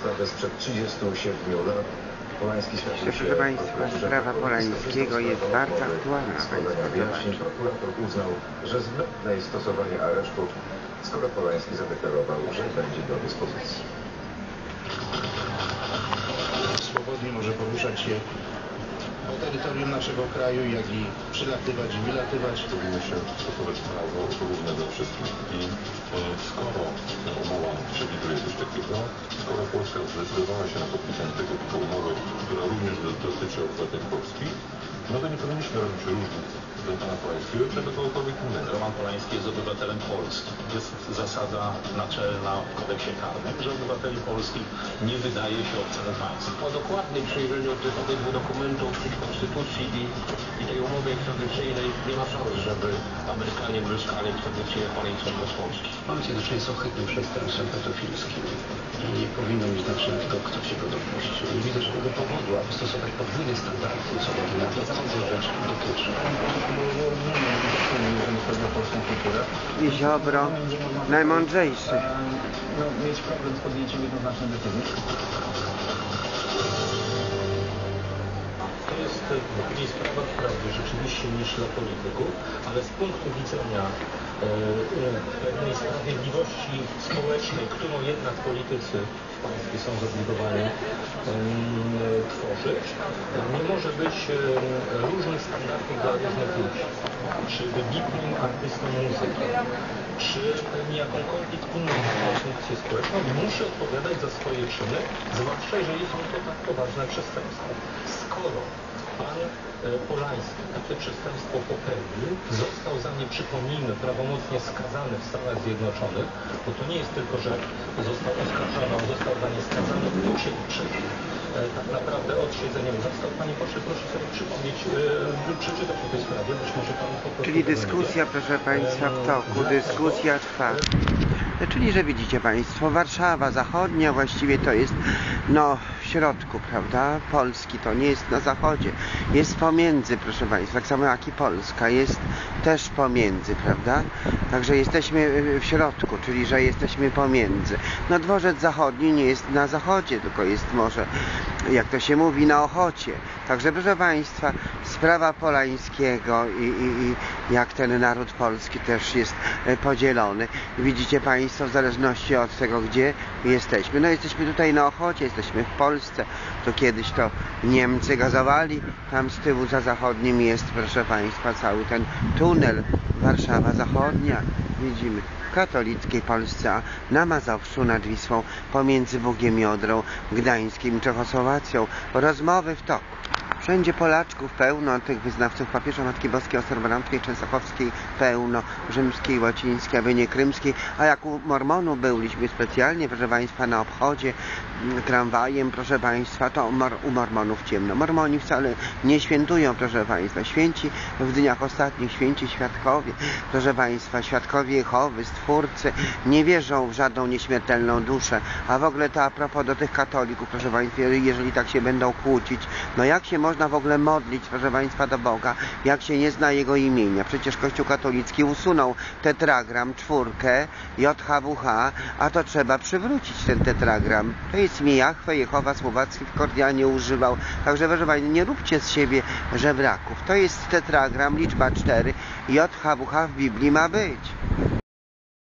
sprawę sprzed 37 lat. Polański Proszę Państwa, sprawa. Polańskiego jest bardzo aktualna, wyjaśnień prokurator uznał, że zbędne jest stosowanie aresztów, skoro Polański zadeklarował, że będzie do dyspozycji. swobodnie może poruszać się po terytorium naszego kraju, jak i przylatywać i wylatywać. powinno się stosować prawo równe dla wszystkich. I e, skoro ta umowa przewiduje coś takiego, Polska zdecydowała się na podpisanie tego typu umowy, która również do- dotyczy obywateli polskich, no to nie powinniśmy robić różnic do pana Polańskiego czy do kogokolwiek innego. Roman Polański jest obywatelem Polski. Jest zasada naczelna w kodeksie karnym, że obywateli polskich nie wydaje się obcemu państwu. o dokładnym przejrzeniu tych obydwu dokumentów i konstytucji i, i tej umowy ekstradycyjnej nie ma szans, żeby Amerykanie uzyskali ekstradycję Polańca z Polski. Mamy się do czynienia z ohydnym przestępstwem pedofilskim powinno mieć znaczenia tego, kto się go dopuścił. Nie widzę żadnego powodu, aby stosować podwójne standardy co do tego, kogo rzecz dotyczy. I Ziobro, najmądrzejszy. No, mieć problem z podjęciem jednoznacznej decyzji. To jest e, bardziej sprawa wprawdzie rzeczywiście niż dla polityków, ale z punktu widzenia e, e, pewnej sprawiedliwości społecznej, którą jednak politycy w państwie są zobligowani em, tworzyć, nie może być em, różnych standardów dla różnych ludzi. Czy wybitnym artystą muzyki, czy jakąkolwiek inną funkcję społeczną, musi odpowiadać za swoje czyny, zwłaszcza jeżeli są to tak poważne przestępstwa. Skoro pan e, Polański takie przestępstwo popełnił, został za nie, przypomnijmy, prawomocnie skazany w Stanach Zjednoczonych, bo to nie jest tylko, że został oskarżony, on został za nie skazany, uciekł przed e, tak naprawdę odsiedzieniem. Został, panie pośle, proszę sobie przypomnieć, e, przeczytać o tej sprawie, być może pan po Czyli dyskusja, wie. proszę Państwa, w toku. Em, Dyskusja trwa. Czyli, że widzicie Państwo, Warszawa Zachodnia właściwie to jest no w środku, prawda? Polski to nie jest na zachodzie. Jest pomiędzy, proszę Państwa, tak samo jak i Polska jest też pomiędzy, prawda? Także jesteśmy y, w środku, czyli że jesteśmy pomiędzy. No dworzec zachodni nie jest na zachodzie, tylko jest może, jak to się mówi, na Ochocie. Także proszę Państwa, sprawa Polańskiego i, i, i jak ten naród polski też jest e, podzielony. Widzicie Państwo w zależności od tego, gdzie jesteśmy. No jesteśmy tutaj na Ochocie, jesteśmy w Polsce. To kiedyś to Niemcy gazowali. Tam z tyłu za zachodnim jest, proszę Państwa, cały ten tunel Warszawa Zachodnia. Widzimy katolickiej Polsce, na Mazowszu nad Wisłą pomiędzy Bugiem i Odrą, Gdańskim Czechosłowacją. Rozmowy w toku. Wszędzie Polaczków pełno, tych wyznawców papieża Matki Boskiej, Osorbanowskiej, Częstochowskiej pełno, rzymskiej, łacińskiej, aby nie krymskiej, a jak u Mormonów byliśmy specjalnie, proszę Państwa, na obchodzie tramwajem, proszę Państwa, to u Mormonów ciemno. Mormoni wcale nie świętują, proszę Państwa, święci w dniach ostatnich, święci świadkowie, proszę Państwa, świadkowie Jehowy, stwórcy, nie wierzą w żadną nieśmiertelną duszę, a w ogóle to a propos do tych katolików, proszę Państwa, jeżeli tak się będą kłócić, no jak się można w ogóle modlić, proszę Państwa, do Boga, jak się nie zna Jego imienia? Przecież Kościół katolicki usunął tetragram, czwórkę, JHWH, a to trzeba przywrócić ten tetragram. To jest mi Jachwę, Jehowa Słowacki kordialnie używał. Także proszę nie róbcie z siebie żebraków. To jest tetragram, liczba 4, JHWH w Biblii ma być.